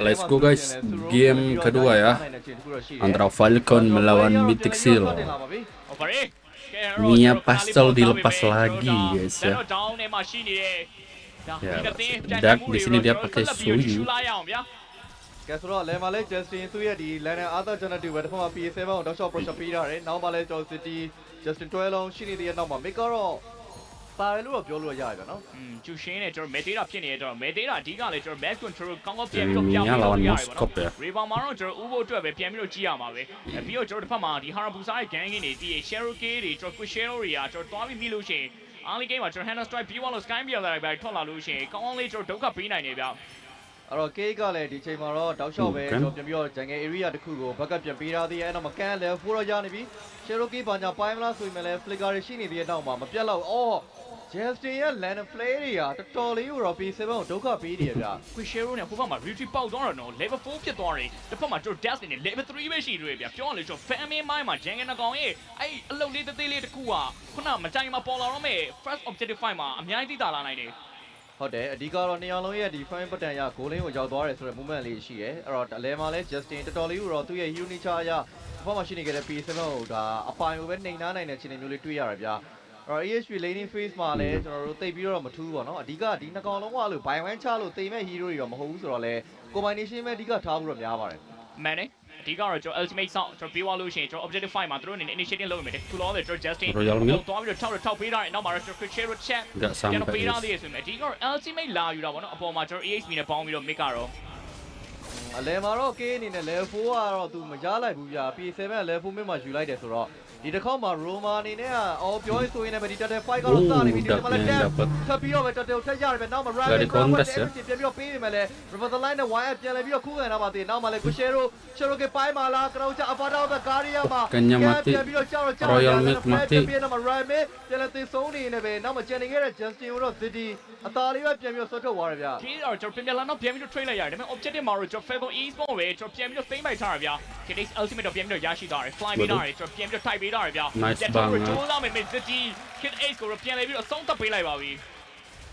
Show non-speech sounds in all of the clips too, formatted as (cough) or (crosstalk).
Let's go guys. Game kedua ya. Antara Falcon melawan Mythic Seal. Mia Pastel dilepas lagi guys ya. Ya, Dark di sini dia pakai Suyu. ပဲတစ်ခါမှ PS7 ကိုတောက်လျှောက် pressure ပေးထားတယ်။နောက်မှလည်းကျွန်တော် City Justin 12လုံးရှိနေတဲ့နောက်မှာ Make ကတော့ပါတယ်လို့တော့ပြောလို့ရတယ်ဗျာနော်อืมကျူရှင်းနဲ့ကျွန်တော်မဲသေးတာဖြစ်နေတယ်ကျွန်တော်မဲသေးတာအဓိကလည်းကျွန်တော် match control ကောင်းကောင်းပြန်ပြီးတော့ပြောင်းမြင်ရပြီးလာတော့အောင်ရ Moss ရပါ Cup တော့ပဲ River မှာတော့ကျွန်တော်ဥဖို့အတွက်ပဲပြန်ပြီးတော့ကြည့်ရမှာပဲအဲပြီးတော့ကျွန်တော်တစ်ဖက်မှာဒီ Harabusa ရဲ့ gang ကြီးတွေဒီ Cherokee တွေကျွန်တော် Quick Share တွေကကျွန်တော်တွားပြီးမိလို့ရှိရင် early game မှာကျွန်တော် Hannah Strike ပြီးသွားလို့ Sky ပြောင်းလာတယ်ပဲထွက်လာလို့ရှိရင်ကောင်းကောင်းလေးကျွန်တော်ဒုက္ခပေးနိုင်တယ်ဗျ အဲ့တော့ K ကလည်းဒီချိန်မှာတော့တောက်လျှောက်ပဲဟုတ်ကဲ့ကျွန်တော်ပြန်ပြီးတော့ jungle area တစ်ခုကိုဘက်ကပြန်ပေးထားသေးရဲ့အဲ့တော့မကန် level 4တော့ရနေပြီ Cherokee ဘာညာပိုင်းမလားဆိုရင်လည်း flicker တွေရှိနေသေးတဲ့နောက်မှာမပြတ်တော့အော် Justin ရဲ့ land play တွေကတော်တော်လေးကိုတော့ PS7 ကိုဒုက္ခပေးနေရဗျ Quick Share နဲ့ဟိုဘက်မှာ retreat ပေါက်သွားတော့နော် level 4ဖြစ်သွားတယ်တစ်ဖက်မှာကျွန်တော် dash နဲ့ level 3ပဲရှိသေးတယ်ဗျပြောရလေကျွန်တော် family mind မှာ jungle ကောင်ရဲ့အဲ့အလုပ်လေးသေးသေးလေးတစ်ခုကခုနမတိုင်မှာပေါ်လာတော့မဲ့ first objective fight မှာအများကြီးသိတာလာနိုင်တယ် ဟုတ်တယ်အဓိကတော့နေရာလုံးရဲ့ဒီ frame button ရ goal line ကိုရောက်သွားတယ်ဆိုတဲ့ movement လေးရှိရဲအဲ့တော့အလဲမှာလဲ Justin တော်တော်လေးကိုတော့သူ့ရဲ့ hero nature အရဘာမှရှိနေခဲ့တဲ့ PS7 ကိုဒါအပိုင်ကိုပဲနှိမ်နှားနိုင်တဲ့အခြေအနေမျိုးလေးတွေ့ရတာဗျာအဲ့တော့ AHP laning phase မှာလည်းကျွန်တော်တို့တိတ်ပြီးတော့မထူးပါတော့အဓိကဒီနှစ်ကောင်လုံးကလို့ buy one ချလို့တိမ်မဲ့ hero တွေတော့မဟုတ်ဘူးဆိုတော့လဲ combination ပဲအဓိကထားဖို့တော့များပါတယ်မှန်တယ် အဓိကတော့ကျွန်တော် ultimate ဆောက်ကျွန်တော်ပြေးသွားလို့ရှိရင်ကျွန်တော် objective fight မှာသူတို့အနေနဲ့ initiating လုပ်ရမယ်တဲ့ခုလောတဲ့ကျွန်တော် justin Royal Milk သွားပြီးတော့ထောက်တော့ထောက်ပေးတာတယ်နောက်မှာတော့ကျွန်တော် quick share chat Nggak ကျွန်တော် sampai ပေးထား guys. သေးရဆိုရင်အဓိကတော့ ultimate လာယူတာပေါ့နော်အပေါ်မှာကျွန်တော် EHP နဲ့ပေါင်းပြီးတော့ mic ကတော့ အလဲမှာတော့ K အနေနဲ့ level 4ကတော့သူမရလိုက်ဘူးဗျာ PS7 level 4မြင့်မှာယူလိုက်တယ်ဆိုတော့ဒီတစ်ခေါက်မှာ Roma အနေနဲ့ကအော်ပြောရင်ဆိုရင်လည်းဒီတက်တဲ့ fight ကတော့စနေပြီဒီမှာလည်း Dark နဲ့ dapat ထပ်ပြီးတော့ပဲတက်တယ်ထပ်ရတယ်ပဲနောက်မှာ Ryan Ready contest ရပြန်ပြီးတော့ပေးနေမယ်လေ River the line နဲ့ wire ပြန်လဲပြီးတော့ခုခံတာပါသေးနောက်မှာလည်း Gushero Cherokee ပိုင်းမှာလား Crouch Avada ပဲ Guardian မှာ Kanya mati ပြန်ပြီးတော့ကြောက်တော့ကြောက် Royal Milk mati ပြန်တော့ Ryan ပြန်လဲသေဆုံးနေနေပဲနောက်မှာကျန်နေခဲ့တဲ့ Justin ကိုတော့ City အသာလေးပဲပြန်ပြီးတော့ဆွတ်ထုတ်သွားတယ်ဗျာဒီတော့ကျွန်တော်ပြန်ပြန်လာတော့ပြန်ပြီးတော့ trade လိုက်ရတယ်ဒါပေမဲ့ objective မှာတော့ကျွန်တော် Falcon Esports ပဲကျွန်တော်ပြန်ပြီးတော့ think ပိုက်ထားရဗျာ Kinex ultimate တော့ပြန်ပြီးတော့ရရှိသွားတယ် fly ပေးထားတယ်ကျွန်တော်ပြန်ပြီးတော့ type ပေးထားရဗျာ Nice ကျွန် bang တော် ah. ကြိုးစားမယ် City Kid Ace ကိုတော့ပြန်လဲပြီးတော့အဆုံးသတ်ပေးလိုက်ပါပြီ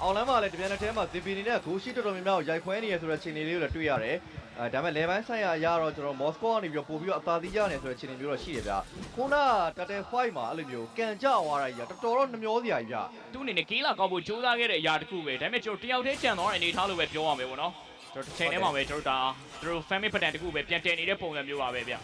အောင်လမ်းမှာလည်းတပြန်တစ်ထဲမှာ ZB နေနဲ့ဂိုရှိတော်တော်များများကိုရိုက်ခွဲနေရဆိုတဲ့ခြေအနေလေးကိုလည်းတွေ့ရတယ်။အဲဒါပေမဲ့လေပိုင်းဆိုင်ရာအရတော့ကျွန်တော်မော်စကိုကနေပြီးတော့ပို့ပြီးတော့အသာသီးရနေဆိုတဲ့ခြေအနေမျိုးတော့ရှိတယ်ဗျ။ခုနကတတဲ fight မှာအဲ့လိုမျိုးကန်ကြသွားတာကြီးကတော်တော်တော့နှမျောစရာကြီးဗျ။သူ့အနေနဲ့ကေးလာကောက်ဖို့ကြိုးစားခဲ့တဲ့အရာတစ်ခုပဲဒါပေမဲ့ကျွန်တော်တယောက်တည်းကြံသွားတဲ့အနေအထားလို့ပဲပြောရမယ်ပေါ့နော်ကျွန် တော်တစ်ချိန်ထဲမှာပဲကျွန်တော်ဒါသူတို့ family pattern တစ်ခုပဲပြန်တင်နေတဲ့ပုံစံမျိုးပါပဲဗျ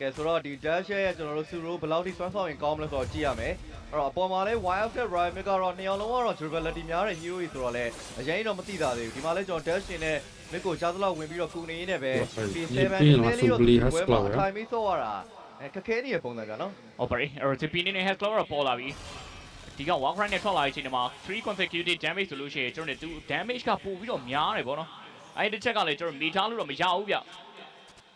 ကဲဆိုတော့ဒီ dash ရဲ့ကျွန်တော်တို့ Suro ဘယ်လောက်ထိစွမ်းဆောင်ရင်ကောင်းမလဲဆိုတော့ကြည့်ရမယ်အဲ့တော့အပေါ်မှာလဲ wild set royal mick ကတော့နှစ်ယောက်လုံးကတော့ durability များတဲ့ hero ကြီးဆိုတော့လဲအရင်တော့မသိတာသေးဘူးဒီမှာလဲကျွန်တော် dash ရှင်နဲ့ mick ကိုကြားသလောက်ဝင်ပြီးတော့ကူနေရင်းနဲ့ပဲ P7 Lipi langsung beli Haskell ya. ထိုင်ပြီးဆော့ရတာအဲခက်ခဲနေတဲ့ပုံစံကနော်ဟုတ်ပါပြီအဲ့တော့ဒီပီနေနဲ့ head clover ပေါ်လာပြီဒီက walk right နဲ့ထွက်လာတဲ့အချိန်မှာ3 consecutive damage ဆိုလို့ရှိရင်ကျွန်တော်တို့ damage ကပို့ပြီးတော့များတယ်ပေါ့နော် အဲ့ဒီတစ်ချက်ကလည်းကျွန်တော်မိထားလို့တော့မရဘူးဗျ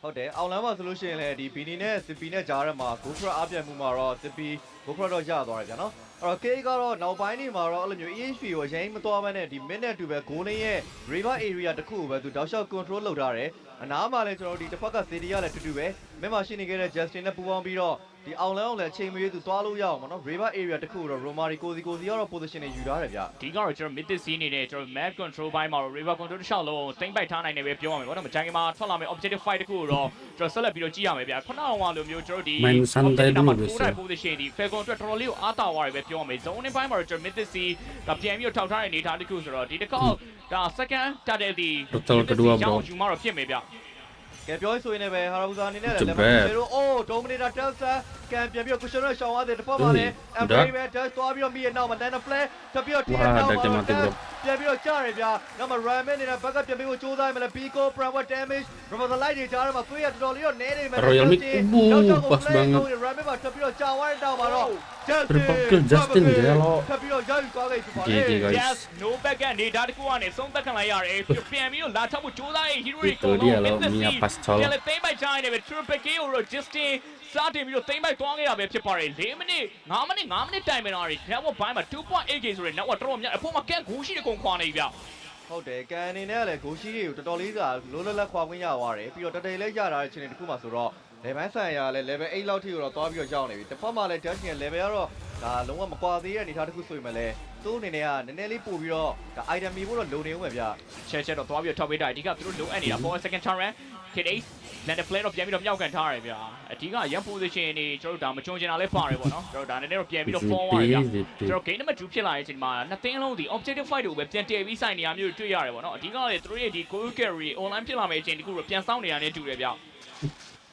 ဟုတ်တယ်အောင်လမ်းမှာဆိုလို့ရှိရင်လည်းဒီ Bini နဲ့ Zippy နဲ့ကြားထဲမှာ GoPro အပြတ်မှုမှာတော့ Zippy GoPro တော့ရသွားတယ်ဗျာနော်အဲ့တော့ K ကတော့နောက်ပိုင်းနေမှာတော့အဲ့လိုမျိုး EHP ကိုအရင်မသွားဘဲနဲ့ဒီ mid နဲ့တူပဲ goal line ရဲ့ river area တစ်ခုကိုပဲသူတောက်လျှောက် control လုပ်ထားတယ်အနားမှာလည်းကျွန်တော်တို့ဒီတစ်ဖက်က City ကလည်းတူတူပဲ မင်းမှာရှိနေခဲ့တဲ့ Justin နဲ့ပူးပေါင်းပြီးတော့ဒီအောင်လမ်းအောင်လည်းအချိန်မရွေးသူသွားလို့ရအောင်ပေါ့နော် river area တစ်ခုကိုတော့ Romari ကိုစီကိုစီကတော့ position နဲ့ယူထားတယ်ဗျဒီကတော့ကျွန်တော် mid scene အနေနဲ့ကျွန်တော် map control ဘိုင်းမှာတော့ river control တစ်လျှောက်လုံးတင်ပိုက်ထားနိုင်တယ်ပဲပြောရမယ်ပေါ့နော်မကြိုင်ခင်မှာထွက်လာမယ့် objective fight တစ်ခုကိုတော့ကျွန်တော်ဆက်လက်ပြီးတော့ကြည့်ရမယ်ဗျခုနကလိုမျိုးကျွန်တော်ဒီ Main santai dulu မှာ guys ကိုယ်တိုင် position ဒီ falcon အတွက်တော်တော်လေးကိုအားတာသွားတယ်ပဲပြောရမယ် zone ဘိုင်းမှာတော့ကျွန်တော် mid scene ကပြန်ပြီးတော့ထောက်ထားတဲ့အနေအထားတစ်ခုဆိုတော့ဒီတစ်ခေါက်ဒါ second target ဒီ Total kedua, bro. ယူမှာတော့ဖြစ်မယ်ဗျ ကဲပြောရဆိုရင်လည်းပဲဟာရာဘူဇာအနေနဲ့လည်း It's လက်မ bad. ပြေတော့အိုးဒိုမီနီတာတက်ဆာကန်ပြန်ပြီးတော့ cushion နဲ့ရှောင်းသွားတယ်တစ်ဖက်မှာလည်း Ui, every ပဲ dash သွားပြီးတော့မိရနောက်မှာ land of play ထပ်ပြီးတော့တီးရ Wah, နောက် dak မှာ mati bro. ပြန်ပြီးတော့ကြားရဗျာနောက်မှာ Ramen နဲ့ဘက်ကပြန်ပြီးတော့စူးစမ်းမယ်လေ Pico Prowler damage Rubber the light တွေကြားထဲမှာသွေးရတော်တော်လေးတော့နဲနေမယ် Royal Mick, oeh, pas banget. Ramen မှာထပ်ပြီးတော့ကြာသွားတဲ့တောက်မှာတော့ Triple kill Justin Gelo. ထပ်ပြီးတော့ရောက်ယူသွားခဲ့ပြီပါလေ GG guys. yes no back ကနေဒါတစ်ခုကနေဆုံးသက်ခံလိုက်ရတယ်ပြန်ပြီးတော့လာထောက်ဖို့ကြိုးစားရဲ့ (laughs) hero တွေ Itu dia loh, Mia Pastel. ပြန်လဲသိမ့်ပိုက်ချနေပဲ triple kill ကိုတော့ justin စားတင်ပြီးတော့သိမ့်ပိုက်သွားခဲ့တာပဲဖြစ်ပါတယ်၄မိနစ်၅မိနစ်၅မိနစ်တိုင်မင်တာတွေ network ဘိုင်းမှာ 2.8k ဆိုတဲ့ network တော်တော်များအဖို့မှာကန်ဂိုးရှိတဲ့ကုန်ခွာနေပြီဗျဟုတ်တယ်ကန်အနေနဲ့ကလည်းဂိုရှိတွေကိုတော်တော်လေးကလိုလလတ်ခွာခွင့်ရသွားတယ်ပြီးတော့တတိလေးရတာတဲ့ချိန်တစ်ခုမှဆိုတော့ level ဆိုင်ရာလည်း level 8လောက်ထိကိုတော့သွားပြီးတော့ရောက်နေပြီတစ်ဖက်မှာလည်း dash ရဲ့ level ကတော့ဒါလုံးဝမကွာသေးတဲ့အနေအထားတစ်ခုဆိုရင်လည်း သူဆိုးအနေနဲ့ကနည်းနည်းလေးပို့ပြီးတော့ဒါ item မီဖို့တော့လုံနေဦးမယ်ဗျချက်ချက်တော့သွားပြီးတော့ထောက်ပေးတာအဓိကသူတို့လိုအပ်နေတာ for a second turn kid ace land play တော့ပြန်ပြီးတော့မြောက်ကန်ထားရတယ်ဗျာအဓိက young position နေကျွန်တော်တို့ဒါမချွန်ချင်တာလည်းပါတယ်ပေါ့နော်ကျွန်တော်ဒါနည်းနည်းတော့ပြန်ပြီးတော့ forward ရဗျာကျွန်တော် game number 2ဖြစ်လာတဲ့အချိန်မှာနှစ်သင်းလုံးဒီ objective fight ကိုပဲပြန်တည်ပြီးဆိုင်နေရမျိုးတွေ့ရတယ်ပေါ့နော်အဓိကလည်းသူတို့ရဲ့ဒီ goal carry online ဖြစ်လာမယ့်အချိန်တခုတော့ပြန်စောင့်နေရတဲ့တူတယ်ဗျာ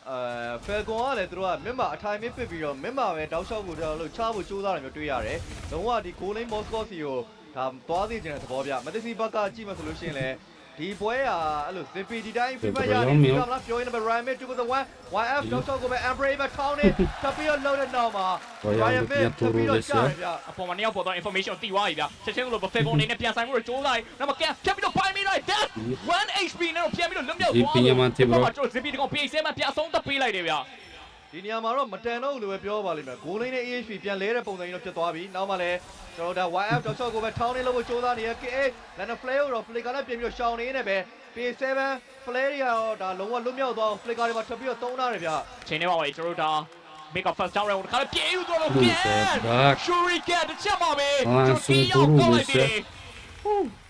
အဲ Falcon ကလည်းသူတို့က member အထိုင်မပစ်ပြီးတော့ member ပဲတောက်လျှောက်ကိုတော့လို့ချဖို့ကြိုးစားတယ်မျိုးတွေ့ရတယ်။လုံးဝဒီ goal line Moscow စီကိုဒါသွားသေးခြင်းတဲ့သဘောဗျ။မသိစီဘက်ကကြည့်မှဆိုလို့ရှိရင်လည်းဒီပွဲဟာအဲ့လို ZP ဒီတိုင်းပြမရတယ်ပြီးတော့မလားပြောရင်လည်း Ryan Mid 2 with the 1 YF တောက်လျှောက်ကိုပဲ Embrace ပဲထောင်းနေထပ်ပြီးတော့လုံးတဲ့နောက်မှာ Ryan Mid ထပ်ပြီးတော့ကြားတယ်ဗျအပေါ်မှာနှစ်ယောက်ပေါ်တော့ information ကိုသိသွားပြီဗျချက်ချင်းလို့ Falcon အနေနဲ့ပြန်ဆိုင်မှုတော့ကြိုးစားတယ်နောက်မှာကန်ဖြတ်ပြီးတော့ပိုင်မိလိုက် that 1 HP နဲ့တော့ပြန်ပြီးတော့လွတ်မြောက်သွားတယ်ကျွန်တော် ZP တကောင် PX မှာပြန်ဆုံးသက်ပေးလိုက်တယ်ဗျဒီနေရာမှာတော့မတန်တော့ဘူးလို့ပဲပြောပါလိမ့်မယ် goal line နဲ့ AHP ပြန်လဲတဲ့ပုံစံကြီးတော့ဖြစ်သွားပြီနောက်မှလည်းကျွန်တော်တို့ဒါ YF တောက်လျှောက်ကိုပဲထောင်းနေလို့ကြိုးစားနေရ KA လန်န flare ကိုတော့ flicker နဲ့ပြင်ပြီးတော့ရှောင်းနေနေပဲ P7 flare တွေကတော့ဒါလုံးဝလွတ်မြောက်သွားအောင် flicker တွေမှာထပ်ပြီးတော့သုံးထားတယ်ဗျချိန်နေပါပဲကျွန်တော်တို့ဒါ make up first down round ခါလည်းပြေးယူတော့လို့ပြန် back Shuriken တစ်ချက်ပါပဲအာကျွန်တော်တီးရောက်ကောက်လိုက်ပြီ here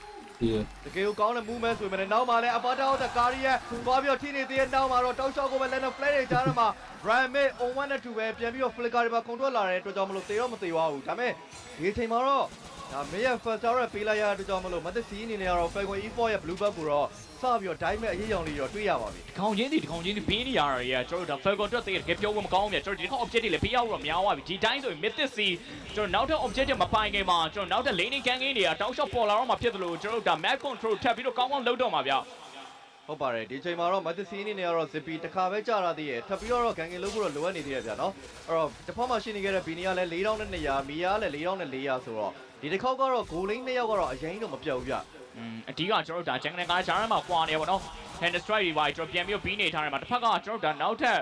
တကယ်ကိုကောင်းတဲ့ movement ဆိုပေမဲ့နောက်မှလည်း upper down တဲ့ကာရီရဲ့သွားပြီးတော့ထိနေသေးတဲ့နောက်မှာတော့တောက်လျှောက်ကိုပဲလန်န flare တွေကြားထဲမှာ Ryan Mid on 1နဲ့2ပဲပြန်ပြီးတော့ flicker တွေမှာ control လာတဲ့အတွက်ကြောင့်မလို့သေတော့မသေပါဘူးဒါပေမဲ့ဒီအချိန်မှာတော့ ဒါမေးရ first tower ပေးလိုက်ရတဲ့အတွက်ကြောင့်မလို့မသက်စီအနေနဲ့ကတော့ Falcon E4 ရဲ့ blue buff ကိုတော့စပြီးတော့ diamond အရေးရောင်လေးတော့တွေ့ရပါပြီခေါင်းချင်းဒီခေါင်းချင်းဒီပေးနေရတာကြီးကျွန်တော်တို့ဒါ Falcon အတွက်တကယ်ပြောဖို့မကောင်းဘူးဗျကျွန်တော်ဒီခေါက် objective တွေပေးရတော့များသွားပြီဒီတိုင်းဆိုရင် Mythic Sea ကျွန်တော်နောက်ထပ် objective မပိုင်ခင်မှာကျွန်တော်နောက်ထပ် laning gang ကြီးတွေကတောက်လျှောက်ပေါ်လာတော့မှဖြစ်တယ်လို့ကျွန်တော်တို့ဒါ map control ထပ်ပြီးတော့ကောင်းကောင်းလုပ်တော့မှာဗျ ဟုတ်ပါတယ်ဒီချိန်မှာတော့မသက်စီအနေနဲ့ကတော့ zippy တစ်ခါပဲကြာလာသေးရဲ့ထပ်ပြီးတော့ဂန်ကင်လုပ်ဖို့တော့လိုအပ်နေသေးတယ်ဗျာနော်အဲ့တော့တစ်ဖက်မှာရှိနေခဲ့တဲ့ဘီနီကလည်း4000နဲ့200မီယာကလည်း4000နဲ့400ဆိုတော့ဒီတစ်ခေါက်ကတော့ဂိုလိန်းနှစ်ယောက်ကတော့အရင်တော့မပြောက်ဘူးဗျ อืมအဓိကကျွန်တော်တို့ဒါ jungle ကားဂျားမှာကွာနေပါတော့ hand strike တွေပါကျွန်တော်ပြန်ပြီးပြီးနေထားတယ်မှာတစ်ဖက်ကကျွန်တော်တို့ဒါနောက်ထပ်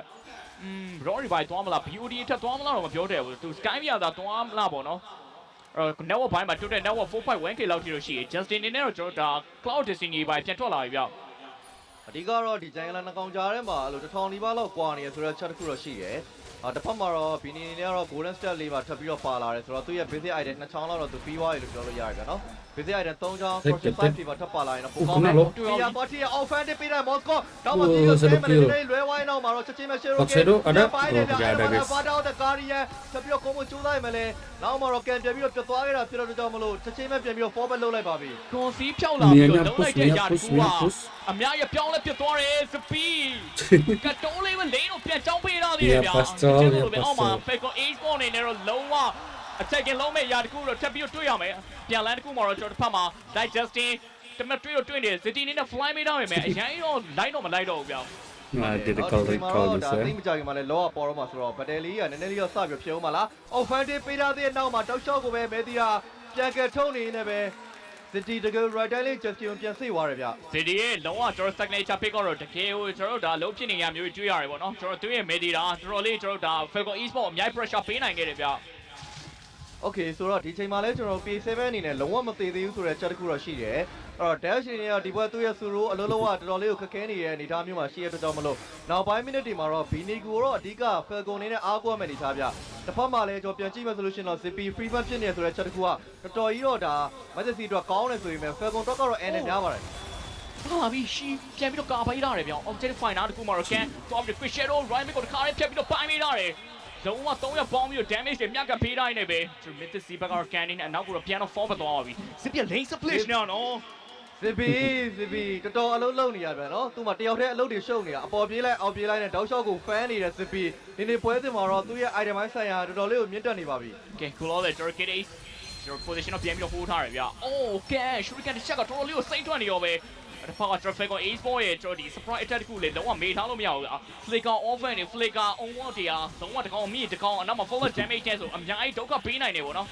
อืม raw တွေပါသွားမလား BOD ထက်သွားမလားတော့မပြောတတ်ဘူးသူ sky ပြတာသွားမလားပေါ့နော်အဲ့တော့ network ဘိုင်းမှာ total network 4.1k လောက်ထိလို့ရှိရင် justin နေနဲ့တော့ကျွန်တော်တို့ဒါ cloud destiny ဘိုင်းပြန်ထွက်လာပြီဗျ အဓိကတော့ဒီဂျန်ဂလာနှကောင်ကြားထဲမှာအဲ့လိုတစ်ထောင်နီးပါးလောက်ကွာနေရဆိုတော့ချက်တစ်ခုတော့ရှိတယ်အာတစ်ဖက်မှာတော့ဘီနီနေနဲ့ကတော့ golden step လေးပါထပ်ပြီးတော့ပါလာတယ်ဆိုတော့သူ့ရဲ့ basic item နှစ်ချောင်းလောက်တော့သူပြီးသွားပြီလို့ပြောလို့ရတယ်ဗျာနော် basic item 3ချောင်း crossing 5ဒီပါထပ်ပါလာရင်တော့ပိုကောင်းတယ် Uno, ဒီရပါတီရဲ့ offensive ပေးတဲ့ Moscow တော့မပြီးတော့ဆဲမနေနေလွဲဝိုင်းတော့မှာတော့ချက်ချင်းပဲ share ပါတော့တဲ့ကာရီရဲ့ဆက်ပြီးတော့ကိုမကျိုးသားရမယ်လေနောက်မှာတော့ကန်ပြန်ပြီးတော့ပြတ်သွားခဲ့တာပြတော့ကြောင့်မလို့ချက်ချင်းပဲပြန်ပြီးတော့ forward လုပ်လိုက်ပါပြီကွန်စီဖြောက်လာပြီးတော့ Mia လုံးလိုက်တဲ့ push, ຢာ Mia တစ် push, ခုက Mia push. အများရပြောင်းလဲပြတ်သွားတယ်စပီကတ်တိုးလေးမလိန်တော့ပြန်ကြောင်းပေးထားသေးတယ်ဗျာ Mia pastel, ကျွန် Mia တော်တို့ပဲအောက်မှာ pastel. Falcon Ace Ball နေနဲ့တော့လုံးဝ attacking လုံးမဲ့ຢာတစ်ခုတော့ထပ်ပြီးတော့တွေ့ရမယ်ပြန်လန်းတစ်ခုမှာတော့ကျွန်တော်တစ်ဖက်မှာ digesting တမတွေ့တော့တွေ့နေ city နေနဲ့ fly မေးတော့ရမယ်အရင်တော့ light တော့မ light တော့ဘူးဗျာ I did a call recall ဒါ this သိ eh မကြခင်မှာလဲလောကပေါ်တော့မှာဆိုတော့ဘတ်တယ်လီကနည်းနည်းလေးတော့စပြီးဖြုံးပါလား offensive ပေးထားတဲ့နောက်မှာတောက်လျှောက်ကိုပဲမဲတီဟာပြန်ကထုံးနေနေပဲ City တကယ် right time လေး Justin ပြန်စိတ်သွားတယ်ဗျ city ရဲ့လုံးဝကျွန်တော် signature pick ကတော့တကယ်ကိုကျွန်တော်တို့ဒါလုံးဖြစ်နေရမျိုးတွေ့ရတယ်ပေါ့နော်ကျွန်တော်သူ့ရဲ့ media တော်တော်လေးကျွန်တော်တို့ဒါ Falcon Esport အများကြီး pressure ပေးနိုင်ခဲ့တယ်ဗျာ Okay ဆိုတော့ဒီချိန်မှာလဲကျွန်တော် P7 အနေနဲ့လုံးဝမသေးသေးဘူးဆိုတဲ့ချက်တစ်ခုတော့ရှိတယ်အဲ့တော့ dash အနေနဲ့ဒီဘက်သူ့ရဲ့ဆူရိုးအလုံးလုံးကတော်တော်လေးကိုခက်ခဲနေတဲ့အနေအထားမျိုးမှာရှိရတဲ့အတွက်ကြောင့်မလို့နောက်ပိုင်း minute တွေမှာတော့ Bini ကိုတော့အဓိက Falcon အနေနဲ့အားကိုးရမယ့်အနေအထားဗျတစ်ဖက်မှာလဲကျွန်တော်ပြန်ကြည့်မယ်ဆိုလို့ရှိရင်တော့ CP free fund ဖြစ်နေဆိုတဲ့ချက်တစ်ခုကတော်တော်ကြီးတော့ဒါ Magic အတွက်ကောင်းတယ်ဆိုရင်ပဲ Falcon တော့ကတော့ N နဲ့များပါတယ်ဟာပြီးရှီပြန်ပြီးတော့ကာပေးရတယ်ဗျာ objective finder တခုမှာတော့ can top the quick shadow right mid ကိုတခါလေးဖြတ်ပြီးတော့ပိုင်းပေးရတယ် လုံးဝ3ရက်ပေါင်းပြီးတော့ damage တွေမြတ်ကပေးတိုင်းနေပဲသူ mid စီဘက်ကတော့ canning နဲ့နောက်ကတော့ပြန်တော့ fall ပတ်သွားပါပြီစစ်ပြ lane split နော်နော် CP CP တော်တော်အလုံးလုံးနေရပြန်နော်သူ့မှာတယောက်တည်းအလုပ်တွေရှုပ်နေတာအပေါ်ပြေးလိုက်အောက်ပြေးလိုက်နဲ့တောက်လျှောက်ကို fan နေတဲ့ CP ဒီနေ့ပွဲစဉ်မှာတော့သူ့ရဲ့ item ပိုင်းဆိုင်ရာတော်တော်လေးကိုမြင့်တက်နေပါပြီ okay cool all the turkey days ကျွန်တော် position တော့ပြန်ပြီးတော့ hold ထားတယ်ဗျာ okay shuriken တစ်ချက်ကတော်တော်လေးကိုစိတ်ထွက်နေရောပဲ တစ်ဖက်က traffic ကို ace ball ရဲ့ကျွန်တော်ဒီ surprise attack တခုလေလုံးဝမေးထားလို့မရဘူးอ่ะ flicker offense နဲ့ flicker on wall တရားလုံးဝတကောင်အမြင့်တကောင်အနောက်မှာ forward damage နဲ့ဆိုအများကြီးဒုက္ခပေးနိုင်တယ်ပေါ့နော်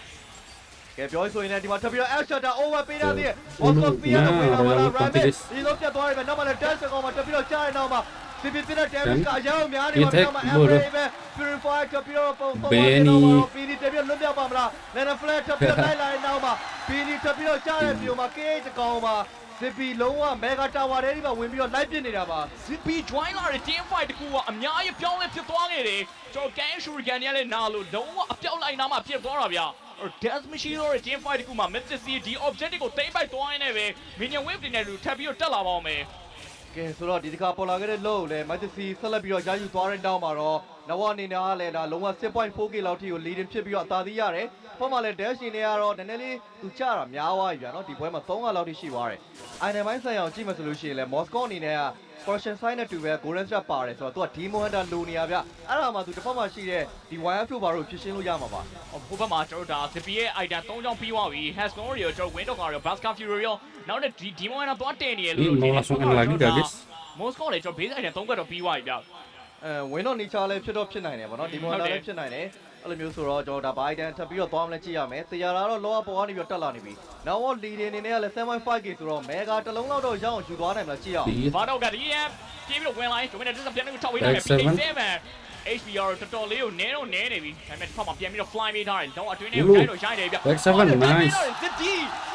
ကဲပြောဆိုရင်လည်းဒီမှာထပ်ပြီးတော့ L shutter over ပေးထားသေးတယ် Oscar Pia ကဝင်လာပါလား Rabbit ဒီလိုပြတ်သွားတယ်ပဲနောက်မှလည်း dash ကောင်မှာထပ်ပြီးတော့ကြားရနောက်မှာ CP ပြတဲ့ damage ကအရောင်များနေပါတော့မှ Embrace ပဲ Purify ထပ်ပြီးတော့ပုံပုံ PD တက်ပြီးလွတ် မြောက်ပါမလား Lena Flash ထပ်ပြီးတော့လိုက်လာတဲ့နောက်မှာ PD ထပ်ပြီးတော့ကြားတဲ့မျိုးမှာ KH တကောင်မှာ CP လုံးဝ Mega Tower ထဲဒီမှာဝင်ပြီးတော့လိုက်ပစ်နေတာပါ ZP join လာတဲ့ team fight တကူကအများကြီးပြောင်းလဲဖြစ်သွားခဲ့တယ်ကျွန်တော် Gang Shuriken ရလည်းနာလို့လုံးဝအပြောက်လိုက်နာမှဖြစ်သွားတာဗျ dash မရှိတော့တဲ့ team fight တခုမှာ Mr. C ဒီ objective ကိုတိမ့်ပိုက်သွားရင်းနဲ့ပဲ minion wave တွေနဲ့လူထပ်ပြီးတော့တက်လာပါအောင်မယ် ကဲဆိုတော့ဒီတစ်ခါပေါ်လာခဲ့တဲ့လို့လေမိုက်တစီဆက်လက်ပြီးတော့ကြာယူသွားတဲ့တောင်းမှာတော့နဝအနေနဲ့ကလည်းဒါလုံးဝ 6.4k လောက်ထိကို leading ဖြစ်ပြီးတော့အသာသေးရတယ်။ဘက်မှာလည်း dash ရှင်တွေကတော့နည်းနည်းလေးသူကြတာများသွားပြီဗျာနော်ဒီပွဲမှာ300လောက်ထိရှိသွားတယ်။ item ပိုင်းဆိုင်အောင်ကြည့်မှဆိုလို့ရှိရင်လည်း Moscow အနေနဲ့က Portion Side နဲ့တူပဲ Golden Strap ပါတယ်ဆိုတော့သူက Demo Hunter လိုနေရဗျ။အဲ့ဒါမှသူတစ်ဖက်မှာရှိတဲ့ဒီ YF တို့ဘာလို့ဖြစ်ရှင်းလို့ရမှာပါ။ဟိုဘက်မှာကျွန်တော်တို့ဒါ Zippy ရဲ့ item 3ချောင်းပြီးသွားပြီ Hascon တွေရောကျွန်တော် Window ကရော Basca Fury ရောနောက်တဲ့ဒီ Demo နဲ့တော့တင်နေရ Eh, လို့ mau langsung in lagi dah guys. Moscow လေကျွန်တော် base item 3ခွက်တော့ပြီးသွားပြီဗျအဲဝင်းတော့နေချာလည်းဖြစ်တော့ဖြစ်နိုင်တယ်ဗောနော်ဒီမော်လာလည်းဖြစ်နိုင်တယ် အဲ့လိုမျိုးဆိုတော့ကျွန်တော်ဒါဘိုင်ဒန်ထပ်ပြီးတော့သွားမလဲကြည့်ရမယ်။တရားလာတော့လောကပေါ်ကနေပြီးတော့တက်လာနေပြီ။နောက်တော့လီဒင်အနေနဲ့ကလည်း 7.5k ဆိုတော့မေဂါတစ်လုံးလောက်တော့ရအောင်ယူသွားနိုင်မလားကြည့်ရအောင် Di. ဘာတော့ကဒီရပြေးပြီးတော့ဝင်လာရင်ကျွန်တော်တို့ပြန်ပြီးထောက်ဝေးလိုက်မယ် Back seven. PK7 HBR တော်တော်လေးကိုနည်းတော့နည်းနေပြီဒါပေမဲ့တစ်ဖက်မှာပြန်ပြီးတော့ fly ပေးထားတယ်တော့အတွင်းထဲကို Ooh. ရိုက်တော့ရိုက်တယ်ဗျ Back seven, nice.